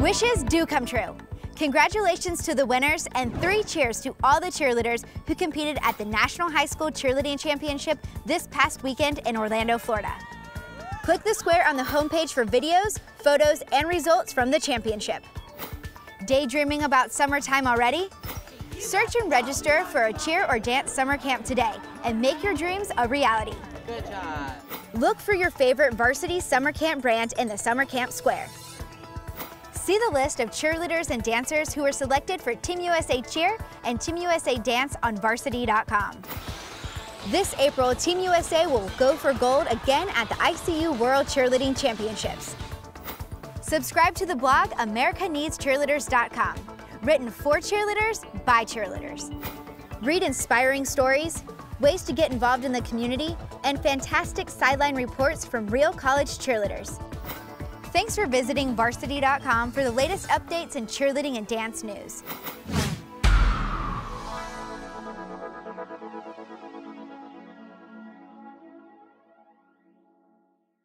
Wishes do come true. Congratulations to the winners and three cheers to all the cheerleaders who competed at the National High School Cheerleading Championship this past weekend in Orlando, Florida. Click the square on the homepage for videos, photos, and results from the championship. Daydreaming about summertime already? Search and register for a cheer or dance summer camp today and make your dreams a reality. Good job. Look for your favorite varsity summer camp brand in the summer camp square. See the list of cheerleaders and dancers who were selected for Team USA Cheer and Team USA Dance on varsity.com. This April, Team USA will go for gold again at the ICU World Cheerleading Championships. Subscribe to the blog AmericaNeedsCheerleaders.com, written for cheerleaders by cheerleaders. Read inspiring stories, ways to get involved in the community, and fantastic sideline reports from real college cheerleaders. Thanks for visiting varsity.com for the latest updates in cheerleading and dance news.